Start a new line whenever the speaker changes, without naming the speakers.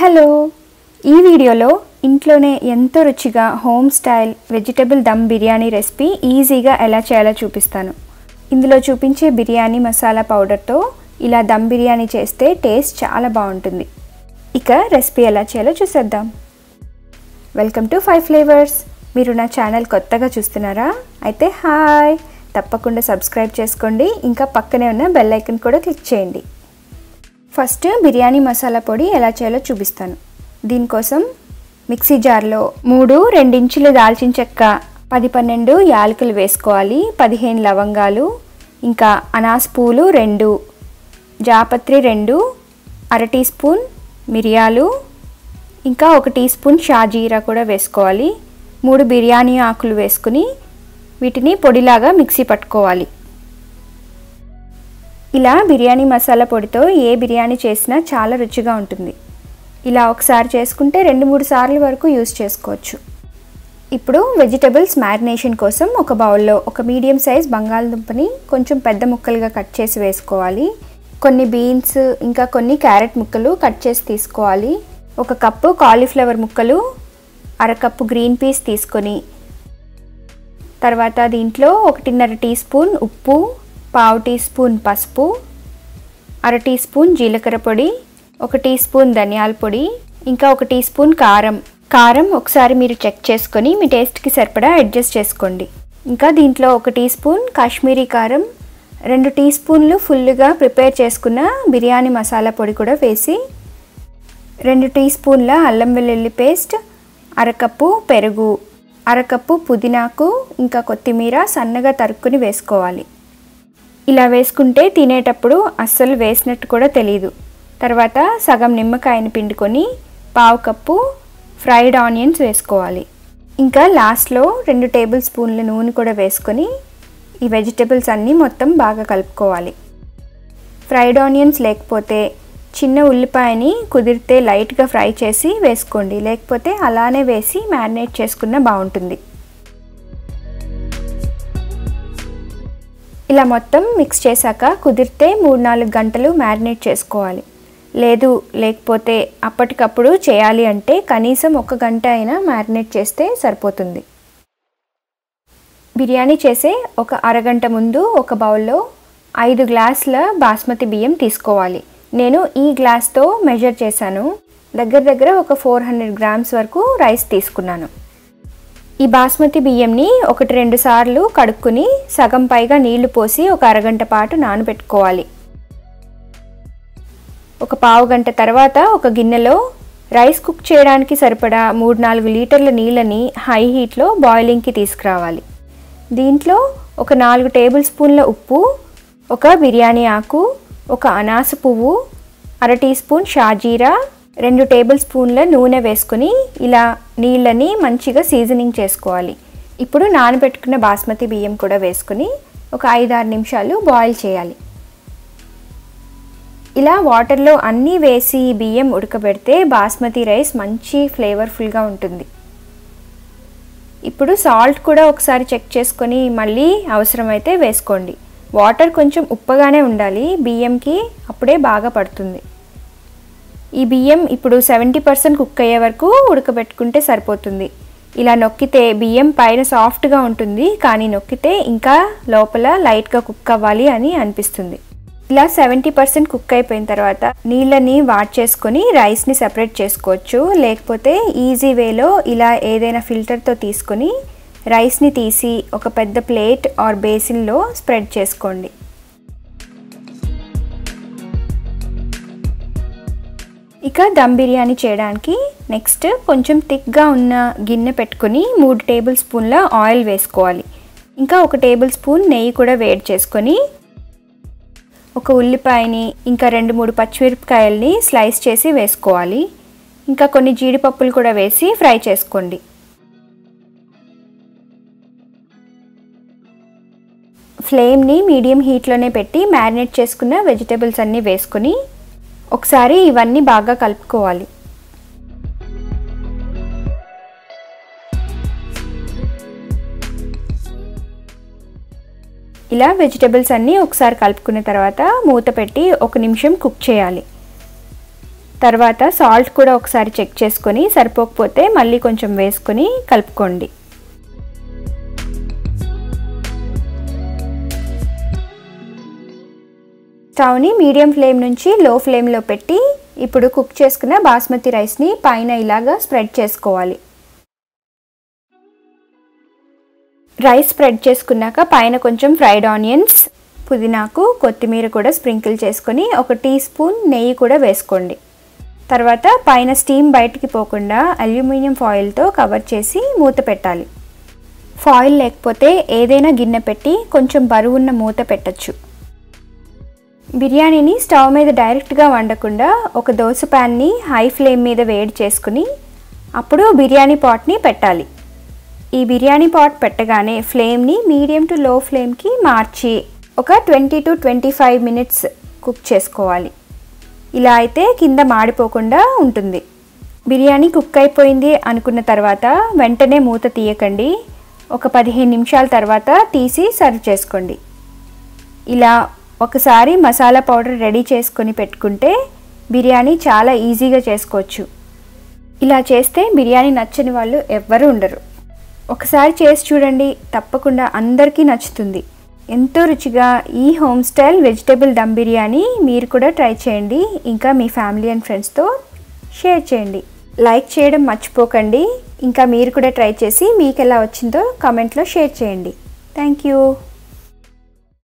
Hello. ఈ వీడియోలో ఇంట్లోనే ఎంతో రుచిగా home style vegetable dum biryani recipe ఈజీగా ఎలా చేయాలో చూపిస్తాను. ఇందులో చూపించే బిర్యానీ మసాలా పౌడర్తో ఇలా దమ్ బిర్యానీ చేస్తే టేస్ట్ చాలా బాగుంటుంది. ఇక రెసిపీ ఎలా చేయాలో చూసేద్దాం. Welcome to five flavours. మీరు నా ఛానల్ కొత్తగా చూస్తున్నారా? అయితే హాయ్. తప్పకుండా సబ్స్క్రైబ్ చేసుకోండి. ఇంకా పక్కనే ఉన్న బెల్ ఐకన్ కూడా క్లిక్ చేయండి. ఫస్ట్ బిర్యానీ మసాలా పొడి ఎలా చేయాలో చూపిస్తాను. దీనికోసం మిక్సీ జార్లో మూడు రెండించులు దాల్చిన చెక్క పది పన్నెండు యాలకులు వేసుకోవాలి పదిహేను లవంగాలు ఇంకా అనాస్ పూలు రెండు జాపత్రి రెండు అర టీ స్పూన్ మిరియాలు ఇంకా ఒక టీ స్పూన్ షాజీరా కూడా వేసుకోవాలి మూడు బిర్యానీ ఆకులు వేసుకుని వీటిని పొడిలాగా మిక్సీ పట్టుకోవాలి. ఇలా బిర్యానీ మసాలా పొడితో ఏ బిర్యానీ చేసినా చాలా రుచిగా ఉంటుంది. ఇలా ఒకసారి చేసుకుంటే రెండు మూడు సార్లు వరకు యూస్ చేసుకోవచ్చు. ఇప్పుడు వెజిటబుల్స్ మ్యారినేషన్ కోసం ఒక బౌల్లో ఒక మీడియం సైజ్ బంగాళదుంపని కొంచెం పెద్ద ముక్కలుగా కట్ చేసి వేసుకోవాలి. కొన్ని బీన్స్ ఇంకా కొన్ని క్యారెట్ ముక్కలు కట్ చేసి తీసుకోవాలి. ఒక కప్పు కాలీఫ్లవర్ ముక్కలు అరకప్పు గ్రీన్ పీస్ తీసుకొని తర్వాత దీంట్లో ఒకటిన్నర టీ స్పూన్ ఉప్పు పావు టీ స్పూన్ పసుపు అర టీ స్పూన్ జీలకర్ర పొడి ఒక టీ స్పూన్ ధనియాల పొడి ఇంకా ఒక టీ స్పూన్ కారం. కారం ఒకసారి మీరు చెక్ చేసుకొని మీ టేస్ట్కి సరిపడా అడ్జస్ట్ చేసుకోండి. ఇంకా దీంట్లో ఒక టీ స్పూన్ కాశ్మీరీ కారం రెండు టీ స్పూన్లు ఫుల్గా ప్రిపేర్ చేసుకున్న బిర్యానీ మసాలా పొడి కూడా వేసి రెండు టీ స్పూన్ల అల్లం వెల్లుల్లి పేస్ట్ అరకప్పు పెరుగు అరకప్పు పుదీనాకు ఇంకా కొత్తిమీర సన్నగా తరుక్కుని వేసుకోవాలి. ఇలా వేసుకుంటే తినేటప్పుడు అస్సలు వేసినట్టు కూడా తెలియదు తర్వాత సగం నిమ్మకాయని పిండుకొని పావు కప్పు ఫ్రైడ్ ఆనియన్స్ వేసుకోవాలి. ఇంకా లాస్ట్లో రెండు టేబుల్ స్పూన్ల నూనె కూడా వేసుకొని ఈ వెజిటబుల్స్ అన్నీ మొత్తం బాగా కలుపుకోవాలి. ఫ్రైడ్ ఆనియన్స్ లేకపోతే చిన్న ఉల్లిపాయని కుదిరితే లైట్గా ఫ్రై చేసి వేసుకోండి. లేకపోతే అలానే వేసి మ్యారినేట్ చేసుకున్న బాగుంటుంది. ఇలా మొత్తం మిక్స్ చేశాక కుదిరితే మూడు నాలుగు గంటలు మ్యారినేట్ చేసుకోవాలి. లేదు లేకపోతే అప్పటికప్పుడు చేయాలి అంటే కనీసం ఒక గంట అయినా మ్యారినేట్ చేస్తే సరిపోతుంది. బిర్యానీ చేసే ఒక అరగంట ముందు ఒక బౌల్లో ఐదు గ్లాసుల బాస్మతి బియ్యం తీసుకోవాలి. నేను ఈ గ్లాస్తో మెజర్ చేశాను. దగ్గర దగ్గర ఒక ఫోర్ హండ్రెడ్ గ్రామ్స్ వరకు రైస్ తీసుకున్నాను. ఈ బాస్మతి బియ్యంని ఒకటి రెండు సార్లు కడుక్కుని సగం పైగా నీళ్ళు పోసి ఒక అరగంట పాటు నానబెట్టుకోవాలి. ఒక పావు గంట తర్వాత ఒక గిన్నెలో రైస్ కుక్ చేయడానికి సరిపడా మూడు నాలుగు లీటర్ల నీళ్ళని హై హీట్లో బాయిలింగ్కి తీసుకురావాలి. దీంట్లో ఒక నాలుగు టేబుల్ స్పూన్ల ఉప్పు ఒక బిర్యానీ ఆకు ఒక అనాస పువ్వు అర టీ స్పూన్ షాజీరా రెండు టేబుల్ స్పూన్ల నూనె వేసుకుని ఇలా నీళ్ళని మంచిగా సీజనింగ్ చేసుకోవాలి. ఇప్పుడు నానబెట్టుకున్న బాస్మతి బియ్యం కూడా వేసుకుని ఒక ఐదారు నిమిషాలు బాయిల్ చేయాలి. ఇలా వాటర్లో అన్నీ వేసి బియ్యం ఉడకబెడితే బాస్మతి రైస్ మంచి ఫ్లేవర్ఫుల్గా ఉంటుంది. ఇప్పుడు సాల్ట్ కూడా ఒకసారి చెక్ చేసుకొని మళ్ళీ అవసరమైతే వేసుకోండి. వాటర్ కొంచెం ఉప్పగానే ఉండాలి. బియ్యంకి అప్పుడే బాగా పడుతుంది. ఈ బియ్యం ఇప్పుడు సెవెంటీ పర్సెంట్ కుక్ అయ్యే వరకు ఉడకబెట్టుకుంటే సరిపోతుంది. ఇలా నొక్కితే బియ్యం పైన సాఫ్ట్గా ఉంటుంది కానీ నొక్కితే ఇంకా లోపల లైట్గా కుక్ అవ్వాలి అని అనిపిస్తుంది. ఇలా సెవెంటీ పర్సెంట్ కుక్ అయిపోయిన తర్వాత నీళ్ళని వాట్ చేసుకొని రైస్ని సెపరేట్ చేసుకోవచ్చు. లేకపోతే ఈజీ వేలో ఇలా ఏదైనా ఫిల్టర్తో తీసుకొని రైస్ని తీసి ఒక పెద్ద ప్లేట్ ఆర్ బేసిన్లో స్ప్రెడ్ చేసుకోండి. ఇక దమ్ బిర్యానీ చేయడానికి నెక్స్ట్ కొంచెం థిక్గా ఉన్న గిన్నె పెట్టుకొని మూడు టేబుల్ స్పూన్ల ఆయిల్ వేసుకోవాలి. ఇంకా ఒక టేబుల్ స్పూన్ నెయ్యి కూడా వేడి చేసుకొని ఒక ఉల్లిపాయని ఇంకా రెండు మూడు పచ్చిమిరపకాయల్ని స్లైస్ చేసి వేసుకోవాలి. ఇంకా కొన్ని జీడిపప్పులు కూడా వేసి ఫ్రై చేసుకోండి. ఫ్లేమ్ని మీడియం హీట్లోనే పెట్టి మ్యారినేట్ చేసుకున్న వెజిటేబుల్స్ అన్నీ వేసుకుని ఒకసారి ఇవన్నీ బాగా కలుపుకోవాలి. ఇలా వెజిటేబుల్స్ అన్నీ ఒకసారి కలుపుకున్న తర్వాత మూత పెట్టి ఒక నిమిషం కుక్ చేయాలి. తర్వాత సాల్ట్ కూడా ఒకసారి చెక్ చేసుకొని సరిపోకపోతే మళ్ళీ కొంచెం వేసుకొని కలుపుకోండి. స్టవ్ని మీడియం ఫ్లేమ్ నుంచి లో ఫ్లేమ్లో పెట్టి ఇప్పుడు కుక్ చేసుకున్న బాస్మతి రైస్ని పైన ఇలాగా స్ప్రెడ్ చేసుకోవాలి. రైస్ స్ప్రెడ్ చేసుకున్నాక పైన కొంచెం ఫ్రైడ్ ఆనియన్స్ పుదీనాకు కొత్తిమీర కూడా స్ప్రింకిల్ చేసుకొని ఒక టీ స్పూన్ నెయ్యి కూడా వేసుకోండి. తర్వాత పైన స్టీమ్ బయటికి పోకుండా అల్యూమినియం ఫాయిల్తో కవర్ చేసి మూత పెట్టాలి. ఫాయిల్ లేకపోతే ఏదైనా గిన్నె పెట్టి కొంచెం బరువున్న మూత పెట్టచ్చు. బిర్యానీని స్టవ్ మీద డైరెక్ట్గా వండకుండా ఒక దోశ ప్యాన్ని హై ఫ్లేమ్ మీద వేడి చేసుకుని అప్పుడు బిర్యానీ పాట్ని పెట్టాలి. ఈ బిర్యానీ పాట్ పెట్టగానే ఫ్లేమ్ని మీడియం టు లో ఫ్లేమ్కి మార్చి ఒక twenty to twenty five minutes cook చేసుకోవాలి. ఇలా అయితే కింద మాడిపోకుండా ఉంటుంది. బిర్యానీ కుక్ అయిపోయింది అనుకున్న తర్వాత వెంటనే మూత తీయకండి. ఒక పదిహేను నిమిషాల తర్వాత తీసి సర్వ్ చేసుకోండి. ఇలా ఒకసారి మసాలా పౌడర్ రెడీ చేసుకొని పెట్టుకుంటే బిర్యానీ చాలా ఈజీగా చేసుకోవచ్చు. ఇలా చేస్తే బిర్యానీ నచ్చని వాళ్ళు ఎవ్వరూ ఉండరు. ఒకసారి చేసి చూడండి తప్పకుండా అందరికీ నచ్చుతుంది. ఎంతో రుచిగా ఈ home style vegetable dum biryani మీరు కూడా ట్రై చేయండి. ఇంకా మీ ఫ్యామిలీ అండ్ ఫ్రెండ్స్తో షేర్ చేయండి. లైక్ చేయడం మర్చిపోకండి. ఇంకా మీరు కూడా ట్రై చేసి మీకు ఎలా వచ్చిందో కామెంట్లో షేర్ చేయండి. Thank you.